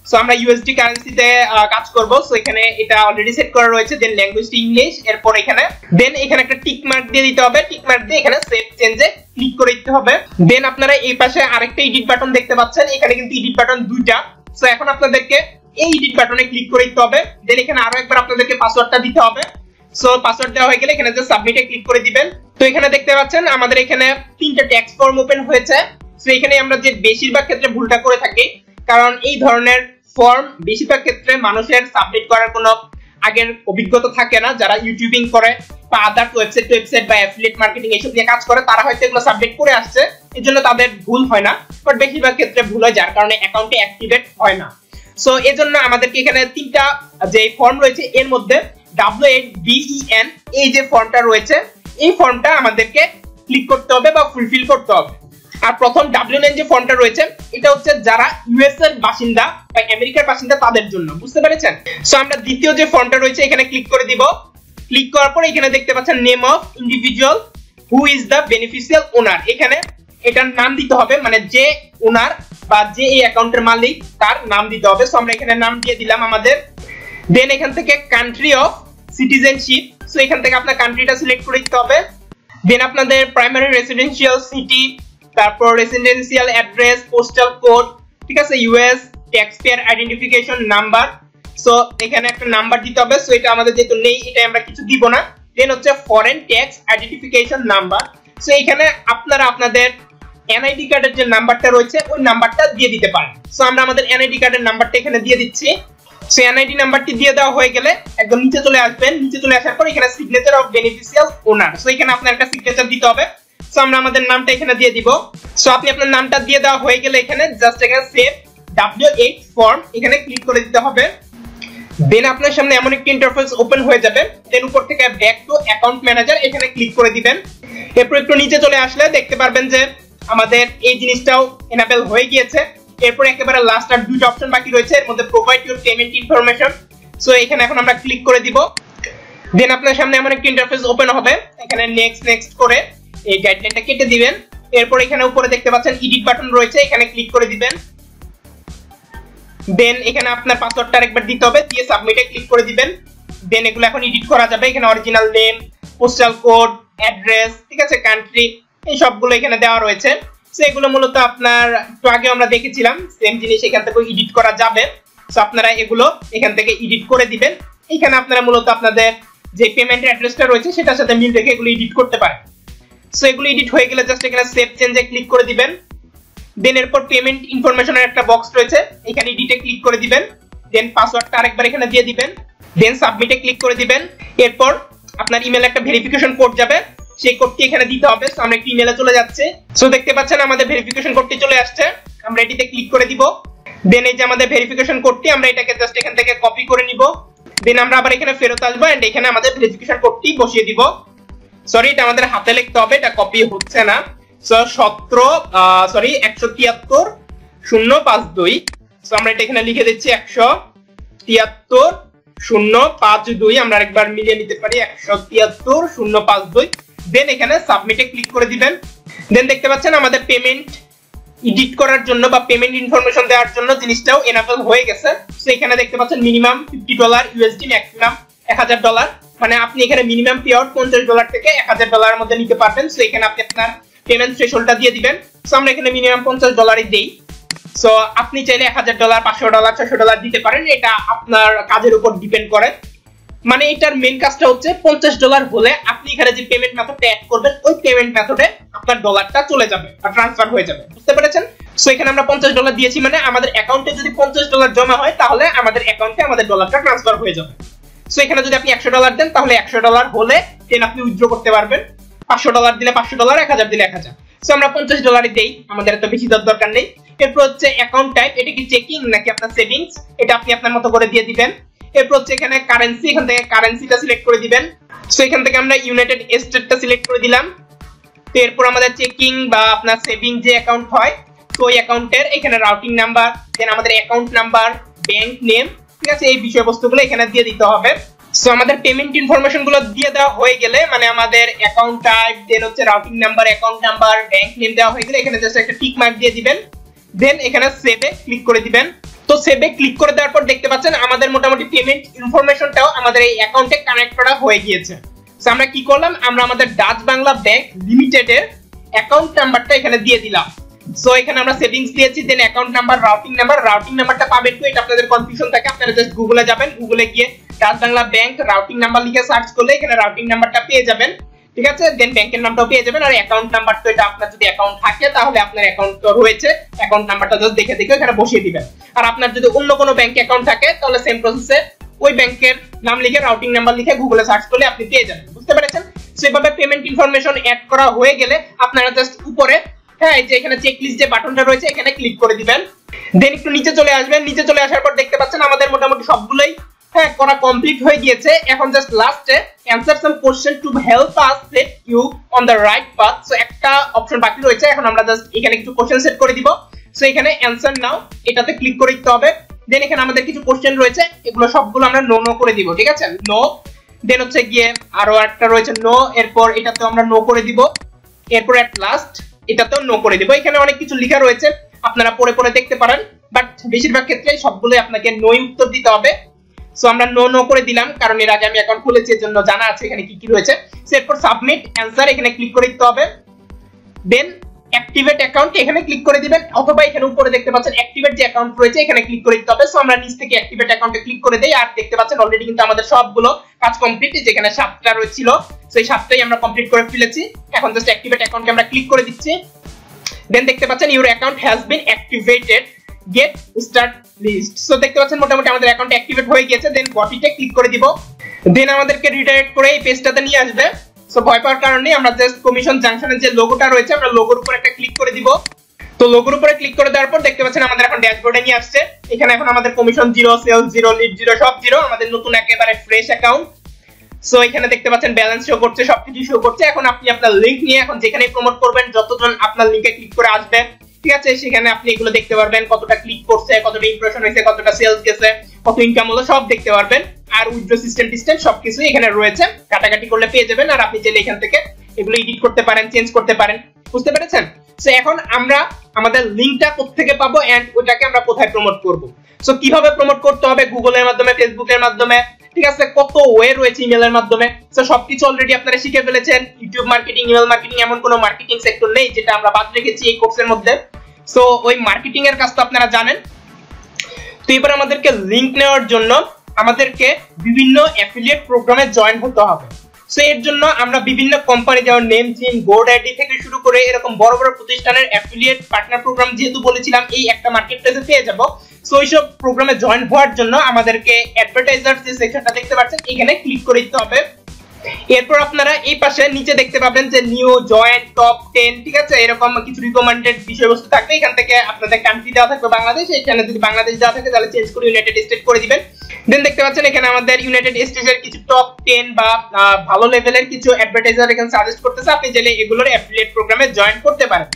Speaker 1: সো আমরা ইউএসডি কারেন্সিতে কাজ করব। সো এখানে এটা অলরেডি সেট করা রয়েছে দেন ল্যাঙ্গুয়েজটি ইংলিশ এরপর এখানে দেন এখানে একটা টিক মার্ক দিয়ে দিতে হবে। টিক মার্ক দিয়ে এখানে সেভ চেঞ্জে ক্লিক করে দিতে হবে। দেন আপনারা এই পাশে আরেকটা এডিট বাটন দেখতে পাচ্ছেন। এখানে কিন্তু এডিট বাটন দুইটা। সো এখন আপনাদেরকে এই এডিট বাটনে ক্লিক করে দিতে হবে। দেন এখানে আরও একবার আপনাদেরকে পাসওয়ার্ডটা দিতে হবে। সো পাসওয়ার্ড দেওয়া হয়ে গেলে এখানে যে সাবমিটে ক্লিক করে দিবেন। তো, এখানে দেখতে পাচ্ছেন, আমাদের এখানে তিনটা ট্যাক্স ফর্ম ওপেন হয়েছে। সো এখানে আমরা যে বেশিরভাগ ক্ষেত্রে ভুলটা করে থাকি, কারণ এই ধরনের ফর্ম বেশিরভাগ ক্ষেত্রে মানুষের সাবমিট করার কোনো আগের অভিজ্ঞতা থাকে না। যারা ইউটিউবিং করে বা আদার ওয়েবসাইট ওয়েবসাইট বা অ্যাফিলিয়েট মার্কেটিং এসব নিয়ে কাজ করে, তারা হয়তো এগুলো সাবমিট করে আসছে। এর জন্য তাদের ভুল হয় না। বাট বেশিরভাগ ক্ষেত্রে ভুল হয় যার কারণে অ্যাকাউন্টে অ্যাক্টিভেট হয় না। সো এজন্য আমাদেরকে এখানে তিনটা যে ফর্ম রয়েছে, এর মধ্যে ডাব্লিউ এইট বিইএন এই যে ফর্মটা রয়েছে, এই ফর্মটা আমাদেরকে ক্লিক করতে হবে বা ফুলফিল করতে হবে। আর প্রথম ডাব্লিউ যে ফর্মটা রয়েছে, এটা হচ্ছে যারা ইউএস এর বাসিন্দা বা আমেরিকার বাসিন্দা তাদের জন্য, বুঝতে পেরেছেন? সো আমরা দ্বিতীয় যে ফর্মটা রয়েছে, এখানে ক্লিক করে দিব। ক্লিক করার পর এখানে দেখতে পাচ্ছেন name of individual who is the beneficial owner এখানে এটার নাম দিতে হবে মানে যে ওনার বা যে এই অ্যাকাউন্টের মালিক, তার নাম দিতে হবে। সো আমরা এখানে নাম দিয়ে দিলাম আমাদের। দেন এখান থেকে কান্ট্রি অফ সিটিজেনশিপ সো এখান থেকে আপনার কান্ট্রিটা সিলেক্ট করে দিতে হবে। দেন আপনাদের প্রাইমারি রেসিডেন্সিয়াল সিটি তারপর রেসিডেন্সিয়াল অ্যাড্রেস পোস্টাল কোড ঠিক আছে US tax payer identification number so এখানে একটা নাম্বার দিতে হবে সো এটা আমাদের যেহেতু নেই এটা আমরা কিছু দিব না দেন হচ্ছে foreign tax identification number so এখানে আপনারা আপনাদের এনআইডি কার্ডের যে নাম্বারটা রয়েছে, ওই নাম্বারটা দিয়ে দিতে পারেন সো আমরা আমাদের এনআইডি কার্ডের নাম্বারটা এখানে দিয়ে দিচ্ছি সো এনআইডি নাম্বারটি দিয়ে দেওয়া হয়ে গেলে একদম নিচে চলে আসবেন, নিচে চলে আসার পর এখানে signature of beneficial owner so এখানে আপনার একটা সিগনেচার দিতে হবে সো আমরা আমাদের নামটা এখানে দিয়ে দিব। সো আপনি আপনার নামটা দিয়ে দেওয়া হয়ে গেলে এখানে জাস্ট এখানে সেভ ডাব্লিউ এইট ফর্ম এখানে ক্লিক করে দিতে হবে। দেন আপনার সামনে এমন একটি ইন্টারফেস ওপেন হয়ে যাবে। দেন উপর থেকে ব্যাক টু অ্যাকাউন্ট ম্যানেজার এখানে ক্লিক করে দিবেন। এরপর একটু নিচে চলে আসলে দেখতে পারবেন যে আমাদের এই জিনিসটাও এনাবেল হয়ে গিয়েছে। এরপর একেবারে লাস্ট আর দুইটা অপশন বাকি রয়েছে। এর মধ্যে provide your payment information so এখানে এখন আমরা ক্লিক করে দিব। দেন আপনার সামনে এমন একটি ইন্টারফেস ওপেন হবে। এখানে নেক্সট নেক্সট করে এই গাইডলাইনটা কেটে দিবেন। এরপর এখানে উপরে দেখতে পাচ্ছেন এডিট বাটন রয়েছে, এখানে ক্লিক করে দিবেন। দেন এখানে আপনার পাসওয়ার্ডটা আরেকবার দিতে হবে, দিয়ে সাবমিটে ক্লিক করে দিবেন। দেন এগুলো এখন এডিট করা যাবে, এখানে original name postal code address ঠিক আছে কান্ট্রি এই সবগুলো এখানে দেওয়া রয়েছে। সো এগুলো মূলত আপনার, একটু আগে আমরা দেখেছিলাম সেম জিনিস এখান থেকে এডিট করা যাবে। সো আপনারা এগুলো এখান থেকে এডিট করে দিবেন। এখানে আপনারা মূলত আপনাদের যে পেমেন্ট অ্যাড্রেসটা রয়েছে, সেটার সাথে মিল রেখে এগুলো এডিট করতে পারেন। সো এগুলো এডিট হয়ে গেলে জাস্ট এখানে সেভ চেঞ্জে ক্লিক করে দিবেন। দেন এরপর পেমেন্ট ইনফরমেশনের একটা বক্স রয়েছে। এখানে এডিটে ক্লিক করে দিবেন। দেন পাসওয়ার্ডটা আরেকবার এখানে দিয়ে দিবেন। দেন সাবমিটে ক্লিক করে দিবেন। এরপর আপনার ইমেলে একটা ভেরিফিকেশন কোড যাবে। সেই কোডটি এখানে দিতে হবে। সো আমরা একটি ইমেলে চলে যাচ্ছে। সো দেখতে পাচ্ছেন আমাদের ভেরিফিকেশন কোডটি চলে আসছে। আমরা এটিতে ক্লিক করে দিব। দেন এই যে আমাদের ভেরিফিকেশন কোডটি আমরা এটাকে জাস্ট এখান থেকে কপি করে নিব। দেন আমরা আবার এখানে ফেরত আসব এন্ড এখানে আমাদের ভেরিফিকেশন কোডটি বসিয়ে দিব। সরি এটা আমাদের হাতে লিখতে হবে, এটা কপি হচ্ছে না। সতেরো সরি একশো তিয়াত্তর, শূন্য পাঁচ দুই। আমরা এটা এখানে লিখে দিচ্ছি একশো তিয়াত্তর, শূন্য পাঁচ দুই। আমরা একবার মিলিয়ে নিতে পারি, একশো তিয়াত্তর, শূন্য পাঁচ দুই। দেন এখানে সাবমিটে ক্লিক করে দিবেন। দেন দেখতে পাচ্ছেন আমাদের পেমেন্ট এডিট করার জন্য বা পেমেন্ট ইনফরমেশন দেওয়ার জন্য জিনিসটাও এনাবল হয়ে গেছে। সো এখানে দেখতে পাচ্ছেন minimum fifty dollar USD maximum এক হাজার ডলার মানে আপনি এখানে মিনিমাম পে আউট পঞ্চাশ ডলার থেকে এক হাজার ডলারের মধ্যে নিতে পারবেন। সো এখানে আপনি আপনার পেমেন্ট থ্রেশহোল্ডটা দিয়ে দিবেন। সো আমরা এখানে মিনিমাম পঞ্চাশ ডলারই দেই। সো আপনি চাইলে এক হাজার ডলার পাঁচশো ডলার ছশো ডলার দিতে পারেন। এটা আপনার কাজের উপর ডিপেন্ড করে। মানে এটার মেন কাজটা হচ্ছে পঞ্চাশ ডলার হলে আপনি এখানে যে পেমেন্ট মেথডটা অ্যাড করবেন, ওই পেমেন্ট মেথডে আপনার ডলারটা চলে যাবে বা ট্রান্সফার হয়ে যাবে। বুঝতে পেরেছেন? সো এখানে আমরা পঞ্চাশ ডলার দিয়েছি মানে আমাদের অ্যাকাউন্টে যদি পঞ্চাশ ডলার জমা হয়, তাহলে আমাদের অ্যাকাউন্টে আমাদের ডলারটা ট্রান্সফার হয়ে যাবে। সো এখানে যদি আপনি একশো ডলার দেন, তাহলে একশো ডলার হলে দেন আপনি উইথড্র করতে পারবেন। পাঁচশো ডলার দিলে পাঁচশো ডলার এক হাজার দিলে এক হাজার। সো আমরা পঞ্চাশ ডলারই দেই, আমাদের এত বেশি দরকার নেই। এরপর হচ্ছে অ্যাকাউন্ট টাইপ এটা কি চেকিং নাকি আপনার সেভিংস এটা আপনি আপনার মতো করে দিয়ে দিবেন। এরপর হচ্ছে এখানে কারেন্সি এখান থেকে কারেন্সিটা সিলেক্ট করে দিবেন। সো এখান থেকে আমরা ইউনাইটেড স্টেটটা সিলেক্ট করে দিলাম। তো এরপর আমাদের চেকিং বা আপনার সেভিং যে অ্যাকাউন্ট হয়, তো ওই অ্যাকাউন্টের এখানে রাউটিং নাম্বার দেন আমাদের অ্যাকাউন্ট নাম্বার ব্যাংক নেম ঠিক আছে, এই বিষয়বস্তুগুলো এখানে দিয়ে দিতে হবে। সো আমাদের পেমেন্ট ইনফরমেশনগুলো দিয়ে দেওয়া হয়ে গেলে মানে আমাদের অ্যাকাউন্ট টাইপ দেন হচ্ছে routing number account number bank name দেওয়া হয়ে গেলে, এখানে জাস্ট একটা টিক মার্ক দিয়ে দিবেন। দেন এখানে সেভে ক্লিক করে দিবেন। তো সেভে ক্লিক করে দেওয়ার পর দেখতে পাচ্ছেন, আমাদের মোটামুটি পেমেন্ট ইনফরমেশনটাও আমাদের এই অ্যাকাউন্টে কানেক্ট করা হয়ে গিয়েছে। সো আমরা কি করলাম? আমরা আমাদের ডাচ বাংলা ব্যাংক লিমিটেডের অ্যাকাউন্ট নাম্বারটা এখানে দিয়ে দিলাম। সো এখানে আমরা সেভিংস দিয়েছি then account number routing number routing নাম্বারটা পাবেন তো, এটা আপনাদের কনফিউশন থাকে, আপনারা জাস্ট গুগলে যাবেন গুগলে গিয়ে Dutch Bangla bank routing number লিখে সার্চ করলে এখানে রাউটিং নাম্বারটা পেয়ে যাবেন, ঠিক আছে? দেন ব্যাংকের নামটাও পেয়ে যাবেন, আর অ্যাকাউন্ট নাম্বার তো এটা আপনার যদি অ্যাকাউন্ট থাকে, তাহলে আপনার অ্যাকাউন্ট তো রয়েছে অ্যাকাউন্ট নাম্বারটা জাস্ট দেখে দেখে এখানে বসিয়ে দিবেন। আর আপনার যদি অন্য কোনো ব্যাংক অ্যাকাউন্ট থাকে, তাহলে সেম প্রসেসে ওই ব্যাংকের নাম লিখে রাউটিং নাম্বার লিখে গুগলে সার্চ করলে আপনি পেয়ে যাবেন, বুঝতে পেরেছেন? সেভাবে পেমেন্ট ইনফরমেশন অ্যাড করা হয়ে গেলে আপনারা জাস্ট উপরে হ্যাঁ যে এখানে চেকলিস্ট যে বাটনটা রয়েছে, এখানে ক্লিক করে দিবেন। দেন একটু নিচে চলে আসবেন। নিচে চলে আসার পর দেখতে পাচ্ছেন আমাদের মোটামুটি সবগুলোই হ্যাঁ করা কমপ্লিট হয়ে গিয়েছে। এখন জাস্ট লাস্টে answer some question to help us set you on the right path so একটা অপশন বাকি রয়েছে। এখন আমরা জাস্ট এখানে কিছু কোশ্চেন সেট করে দিব। সো এখানে অ্যানসার নাও। এটাতে ক্লিক করে দিতে হবে। দেন এখানে আমাদের কিছু কোশ্চেন রয়েছে। এগুলো সবগুলো আমরা নো নো করে দিব, ঠিক আছে? নো দেন হচ্ছে গিয়ে আরও একটা রয়েছে নো এরপর এটাতে আমরা নো করে দিব। এরপর এট লাস্ট এটাতেও নো করে দেবো। এখানে অনেক কিছু লেখা রয়েছে, আপনারা পড়ে পড়ে দেখতে পারেন। বাট বেশিরভাগ ক্ষেত্রে সবগুলো আপনাকে নোই উত্তর দিতে হবে। সো আমরা নো নো করে দিলাম, কারণ এর আগে আমি অ্যাকাউন্ট খুলেছি এর জন্য জানা আছে এখানে কি কি রয়েছে। এরপর সাবমিট অ্যান্সার এখানে ক্লিক করে দিতে হবে। দেন অ্যাক্টিভেট অ্যাকাউন্ট এখানে ক্লিক করে দিবেন, অথবা এখানে উপরে দেখতে পাচ্ছেন অ্যাক্টিভেট যে অ্যাকাউন্ট রয়েছে, এখানে ক্লিক করে দিতে হবে। সো আমরা নিচ থেকে অ্যাক্টিভেট অ্যাকাউন্টে ক্লিক করে দেই, আর দেখতে পাচ্ছেন অলরেডি কিন্তু আমাদের সবগুলো কাজ কমপ্লিট যেখানে সাতটা রয়েছিল। সেই সাতটাই আমরা কমপ্লিট করে ফেলেছি। এখন জাস্ট অ্যাক্টিভেট অ্যাকাউন্টে আমরা ক্লিক করে দিচ্ছি। দেন দেখতে পাচ্ছেন your account has been activated get start list so দেখতে পাচ্ছেন মোটামুটি আমাদের অ্যাকাউন্ট অ্যাক্টিভেট হয়ে গিয়েছে দেন বটিতে ক্লিক করে দিব। দেন আমাদেরকে রিডাইরেক্ট করে এই পেজটাতে নিয়ে আসবে। সো ভয় পাওয়ার কারণে আমরা জাস্ট কমিশন জাংশনের যে লোগোটা রয়েছে, আমরা লোগোর উপর একটা ক্লিক করে দিব। তো লোগোর উপরে ক্লিক করে দেওয়ার পর দেখতে পাচ্ছেন আমাদের এখন ড্যাশবোর্ডে নিয়ে আসছে। এখানে এখন আমাদের commission zero sales zero lead zero সব জিরো আমাদের নতুন একেবারে ফ্রেশ অ্যাকাউন্ট সো এখানে দেখতে পাচ্ছেন ব্যালেন্স শো করছে, সবকিছু শো করছে। এখন আপনি আপনার লিংক নিয়ে এখন যেখানে প্রমোট করবেন, যতজন আপনার লিঙ্কে ক্লিক করে আসবে ঠিক আছে, সেখানে আপনি এগুলো দেখতে পারবেন, কতটা ক্লিক করছে, কতটা ইমপ্রেশন হয়েছে, কতটা সেলস গেছে, কত ইনকাম হলো, সব দেখতে পারবেন। আর উইথড্র সিস্টেম টিস্টেম সবকিছু এখানে রয়েছে। কাটাকাটি করলে পেয়ে যাবেন, আর আপনি চাইলে এখান থেকে এগুলো এডিট করতে পারেন চেঞ্জ করতে পারেন। বুঝতে পেরেছেন? সো এখন আমরা আমাদের লিংকটা কোথেকে পাবো এন্ড ওটাকে আমরা কোথায় প্রমোট করব? সো কীভাবে প্রমোট করতে হবে? গুগলের মাধ্যমে ফেসবুকের মাধ্যমে ঠিক আছে, কত ওয়ে রয়েছে ইমেলের মাধ্যমে? সো সবকিছু অলরেডি আপনারা শিখে ফেলেছেন। ইউটিউব মার্কেটিং ইমেল মার্কেটিং এমন কোনো মার্কেটিং সেক্টর নেই যেটা আমরা বাদ রেখেছি এই কোর্সের মধ্যে। সো ওই মার্কেটিং এর কাজ তো আপনারা জানেন। তো এবার আমাদেরকে লিংক নেওয়ার জন্য আমাদেরকে বিভিন্ন অ্যাফিলিয়েট প্রোগ্রামে জয়েন হতে হবে। সো এর জন্য আমরা বিভিন্ন কোম্পানি যেমন নেম থিম গোড আইডি থেকে শুরু করে এরকম বড় বড় প্রতিষ্ঠানের অ্যাফিলিয়েট পার্টনার প্রোগ্রাম যেহেতু বলেছিলাম, এই একটা মার্কেট প্লেসে পেয়ে যাব। সো এইসব প্রোগ্রামে জয়েন হওয়ার জন্য আমাদেরকে অ্যাডভার্টাইজার যে সেকশনটা দেখতে পাচ্ছেন, এখানে ক্লিক করে দিতে হবে। এরপর আপনারা এই পাশে নিচে দেখতে পাবেন যে নিউ জয়েন্ট টপ টেন ঠিক আছে? এরকম কিছু রিকমেন্ডেড বিষয়বস্তু থাকবে। এখান থেকে আপনাদের কান্ট্রি দেওয়া থাকবে বাংলাদেশ। এখানে যদি বাংলাদেশ দেওয়া থাকে, তাহলে চেঞ্জ করে ইউনাইটেড স্টেট করে দিবেন। দেন দেখতে পাচ্ছেন এখানে আমাদের ইউনাইটেড স্টেটের কিছু টপ টেন বা ভালো লেভেলের কিছু অ্যাডভার্টাইজার এখানে সাজেস্ট করতেছে। আপনি চাইলে এগুলোর অ্যাফিলিয়েট প্রোগ্রামে জয়েন করতে পারেন।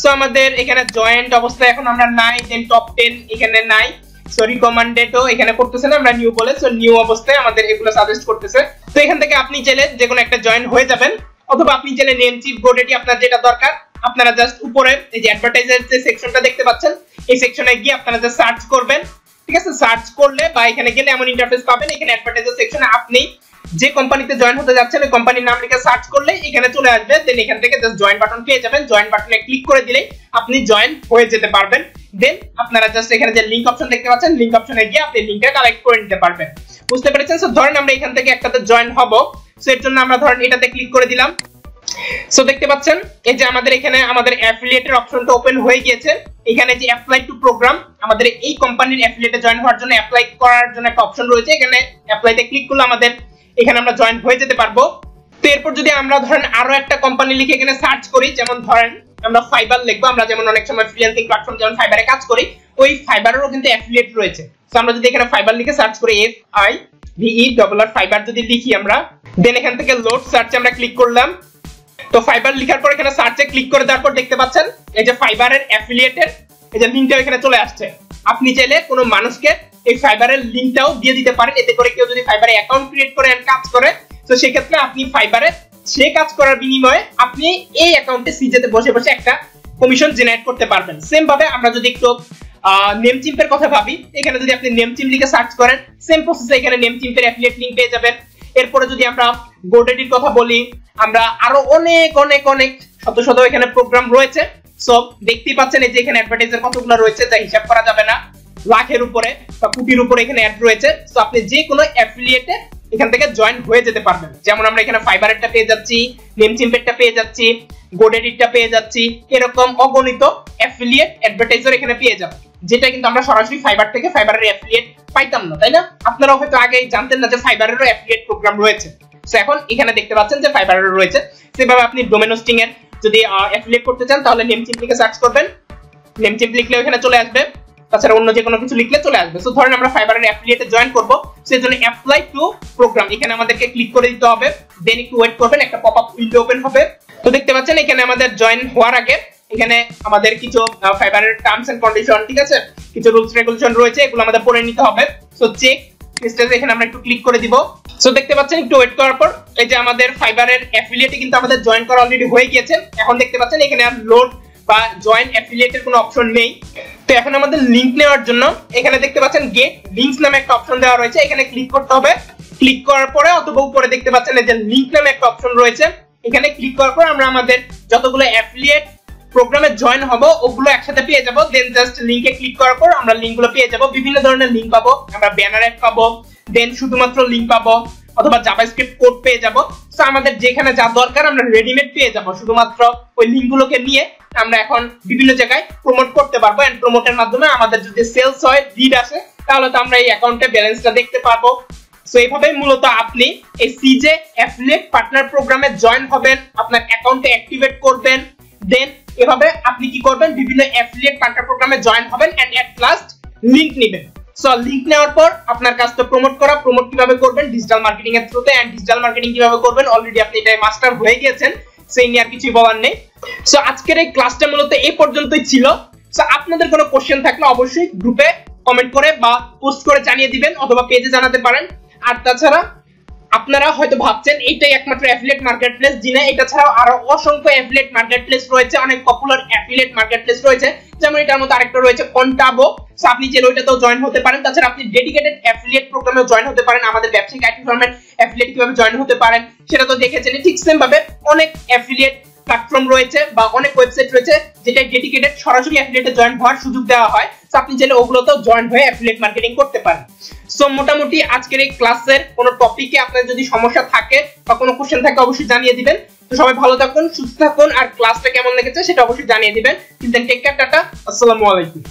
Speaker 1: সো আমাদের এখানে জয়েন্ট অবস্থায় এখন আমরা নাই দেন টপ টেন এখানে নাই। সো রিকমেন্ডেডও এখানে করতেছে না, আমরা নিউ বলে সো নিউ অবস্থায় আমাদের এগুলো সাজেস্ট করতেছে। তো এখান থেকে আপনি চাইলে যে কোনো একটা জয়েন হয়ে যাবেন, অথবা আপনি চাইলে নেম চিপ গোডেটি আপনার যেটা দরকার, আপনারা জাস্ট উপরে, এই যে অ্যাডভার্টাইজার যে সেকশনটা দেখতে পাচ্ছেন, এই সেকশনে গিয়ে আপনারা জাস্ট সার্চ করবেন। ঠিক আছে? সার্চ করলে বা এখানে গেলে এমন ইন্টারফেস পাবেন। এখানে অ্যাডভার্টাইজার সেকশনে আপনি যে কোম্পানিতে জয়েন হতে যাচ্ছেন, ওই কোম্পানির নাম লিখে সার্চ করলে এখানে চলে আসবে। দেন এখান থেকে জাস্ট জয়েন বাটন পেয়ে যাবেন। জয়েন বাটনে ক্লিক করে দিলে আপনি জয়েন হয়ে যেতে পারবেন। দেন আপনারা জাস্ট এখানে যে লিংক অপশন দেখতে পাচ্ছেন লিংক অপশনে গিয়ে আপনি লিংকটা কালেক্ট করে নিতে পারবেন। বুঝতে পেরেছেন? সো ধরেন আমরা এখান থেকে একটাতে জয়েন হব। সো এর জন্য আমরা ধরেন এটাতে ক্লিক করে দিলাম। সো দেখতে পাচ্ছেন, এই যে আমাদের এখানে আমাদের অ্যাফিলিয়েটের অপশনটা ওপেন হয়ে গিয়েছে। এখানে যে অ্যাপ্লাই টু প্রোগ্রাম আমাদের এই কোম্পানির অ্যাফিলিয়েটে জয়েন হওয়ার জন্য অ্যাপ্লাই করার জন্য একটা অপশন রয়েছে। এখানে অ্যাপ্লাইতে ক্লিক করলে আমাদের এখানে আমরা জয়েন হয়ে যেতে পারব। তো এরপর যদি আমরা ধরেন আরও একটা কোম্পানি লিখে এখানে সার্চ করি, যেমন ধরেন আমরা ফাইবার লিখব। আমরা যেমন অনেক সময় ফ্রিল্যান্সিং প্ল্যাটফর্ম যেমন ফাইবারে কাজ করি, ওই ফাইবারেরও কিন্তু অ্যাফিলিয়েট রয়েছে। তো আমরা যদি এখানে ফাইবার লিখে সার্চ করি F I V E double R Fiverr যদি লিখি আমরা দেন এখান থেকে লোড সার্চে আমরা ক্লিক করলাম। তো ফাইবার লিখার পর এখানে সার্চে ক্লিক করে দেওয়ার পর দেখতে পাচ্ছেন, এই যে ফাইবারের অ্যাফিলিয়েটের এই যে লিংকটা এখানে চলে আসছে। আপনি চাইলে কোনো মানুষকে এই ফাইবারের লিংকটাও দিয়ে দিতে পারেন, এতে করে কেউ যদি ফাইবারে অ্যাকাউন্ট ক্রিয়েট করে কাজ করে, তো সেক্ষেত্রে আপনি ফাইবারে সে কাজ করার বিনিময়ে আপনি এই অ্যাকাউন্টে সিজেতে বসে বসে একটা কমিশন জেনারেট করতে পারবেন। সেম ভাবে আমরা যদি একটু নেম চিম্পের কথা ভাবি, এখানে যদি আপনি নেম চিম লিখে সার্চ করেন সেম প্রসেসে এখানে নেম চিম্পের অ্যাফিলিয়েট লিংক পেয়ে যাবেন। এরপরে যদি আমরা গোডেডির কথা বলি, আমরা আরও অনেক অনেক অনেক শত শত এখানে প্রোগ্রাম রয়েছে। সো দেখতে পাচ্ছেন এই যে এখানে অ্যাডভার্টাইজার কতগুলো রয়েছে যা হিসাব করা যাবে না। লাখের উপরে বা কোটির উপরে এখানে অ্যাড রয়েছে। তো আপনি যে কোনো অ্যাফিলিয়েটে এখান থেকে জয়েন হয়ে যেতে পারবেন। যেমন আমরা এখানে ফাইবারেরটা পেয়ে যাচ্ছি নেমচিম্পেরটা পেয়ে যাচ্ছি গোডেডিটটা পেয়ে যাচ্ছি, এরকম অগণিত অ্যাফিলিয়েট অ্যাডভার্টাইজার এখানে পেয়ে যাবেন। যেটা কিন্তু আমরা সরাসরি ফাইবার থেকে ফাইবারের অ্যাফিলিয়েট পাইতাম না, তাই না? আপনারাও হয়তো আগে জানতেন না যে ফাইবারেরও অ্যাফিলিয়েট প্রোগ্রাম রয়েছে। সো এখন এখানে দেখতে পাচ্ছেন যে ফাইবারেরও রয়েছে। সেভাবে আপনি ডোমেন হোস্টিং এর যদি অ্যাফিলিয়েট করতে চান, তাহলে নেমচিম্প লিখে সার্চ করবেন। নেমচিম্প লিখলে এখানে চলে আসবে। তাছাড়া অন্য যে কোনো কিছু লিখলে চলে আসবে। সো ধরেন আমরা ফাইবারের অ্যাফিলিয়েটে জয়েন করব, সেজন্য অ্যাপ্লাই টু প্রোগ্রাম এখানে আমাদেরকে ক্লিক করে দিতে হবে দেন একটু ওয়েট করবেন, একটা পপ আপ উইন্ডো ওপেন হবে। তো দেখতে পাচ্ছেন, এখানে আমাদের জয়েন হওয়ার আগে এখানে আমাদের কিছু ফাইবারের টার্মস এন্ড কন্ডিশন ঠিক আছে? কিছু রুলস রেগুলেশন রয়েছে, এগুলো আমাদের পড়ে নিতে হবে। সো চেক স্টেজে এখানে আমরা একটু ক্লিক করে দিব। সো দেখতে পাচ্ছেন, একটু ওয়েট করার পর, এই যে আমাদের ফাইবারের অ্যাফিলিয়েটে কিন্তু আমাদের জয়েন করা অলরেডি হয়ে গিয়েছে। এখন দেখতে পাচ্ছেন, এখানে লোড বা জয়েন অ্যাফিলিয়েটের কোনো অপশন নেই। তো এখন আমাদের লিংক নেওয়ার জন্য এখানে দেখতে পাচ্ছেন গেট লিংকস নামে একটা অপশন দেওয়া রয়েছে। এখানে ক্লিক করতে হবে। ক্লিক করার পরে অথবা উপরে দেখতে পাচ্ছেন যে লিংক নামে একটা অপশন রয়েছে। এখানে ক্লিক করার পর আমরা আমাদের যতগুলো অ্যাফিলিয়েট প্রোগ্রামে জয়েন হব, ওগুলো একসাথে পেয়ে যাব। দেন জাস্ট লিংকে ক্লিক করার পর আমরা লিংকগুলো পেয়ে যাব। বিভিন্ন ধরনের লিংক পাবো। আমরা ব্যানার অ্যাড পাবো। দেন শুধুমাত্র লিংক পাবো। অথবা জাভাস্ক্রিপ্ট কোড পেয়ে যাব। সো আমাদের যেখানে যা দরকার, আমরা রেডিমেড পেয়ে যাব। শুধুমাত্র ওই লিংকগুলোকে নিয়ে আমরা এখন বিভিন্ন জায়গায় প্রমোট করতে পারব এন্ড প্রমোটের মাধ্যমে আমাদের যদি সেলস হয় লিড আসে, তাহলে তো আমরা এই অ্যাকাউন্টে ব্যালেন্সটা দেখতে পারব। সো এইভাবে মূলত আপনি এই সিজে অ্যাফিলিয়েট পার্টনার প্রোগ্রামে জয়েন হবেন, আপনার অ্যাকাউন্টে অ্যাক্টিভেট করবেন। দেন এভাবে আপনি কি করবেন? বিভিন্ন অ্যাফিলিয়েট পার্টনার প্রোগ্রামে জয়েন হবেন এন্ড এট লাস্ট লিংক নেবেন। সো লিংক নেওয়ার পর আপনার কাজটা প্রমোট করা প্রমোট কীভাবে করবেন ডিজিটাল মার্কেটিং এর থ্রুতে এন্ড ডিজিটাল মার্কেটিং কীভাবে করবেন অলরেডি আপনি এটা মাস্টার হয়ে গিয়েছেন, সেই নিয়ে আর কিছুই বলার নেই। সো আজকের এই ক্লাসটা মূলত এই পর্যন্তই ছিল। সো আপনাদের কোনো কোশ্চেন থাকলে অবশ্যই গ্রুপে কমেন্ট করে বা পোস্ট করে জানিয়ে দিবেন অথবা পেজে জানাতে পারেন। আর তাছাড়া আপনারা হয়তো ভাবছেন, এইটাই একমাত্র অ্যাফিলিয়েট মার্কেট প্লেস জি না এটা ছাড়াও আরও অসংখ্য অ্যাফিলিয়েট মার্কেট প্লেস রয়েছে, অনেক পপুলার অ্যাফিলিয়েট মার্কেট প্লেস রয়েছে। যেমন এটার মধ্যে আরেকটা রয়েছে কন্টাবো আপনি যে ওইটাতেও জয়েন হতে পারেন, তাছাড়া আপনি ডেডিকেটেড অ্যাফিলিয়েট প্রোগ্রামেও জয়েন হতে পারেন, আমাদের ব্যবসায়িক আইটি ফার্মের অ্যাফিলিয়েট কীভাবে জয়েন হতে পারেন, সেটা তো দেখেছেন ঠিক সেম ভাবে অনেক অ্যাফিলিয়েট প্ল্যাটফর্ম রয়েছে বা অনেক ওয়েবসাইট রয়েছে যেটা ডেডিকেটেড সরাসরি অ্যাফিলিয়েটে জয়েন হওয়ার সুযোগ দেওয়া হয়। আপনি চাইলে ওগুলোতেও জয়েন হয়ে অ্যাফিলিয়েট মার্কেটিং করতে পারেন। সো মোটামুটি আজকের এই ক্লাসের কোনো টপিকে আপনার যদি সমস্যা থাকে বা কোনো কোশ্চেন থাকে, অবশ্যই জানিয়ে দিবেন। তো সবাই ভালো থাকুন, সুস্থ থাকুন, আর ক্লাসটা কেমন লেগেছে সেটা অবশ্যই জানিয়ে দিবেন। টেক কেয়ার টাটা, আসসালামু আলাইকুম।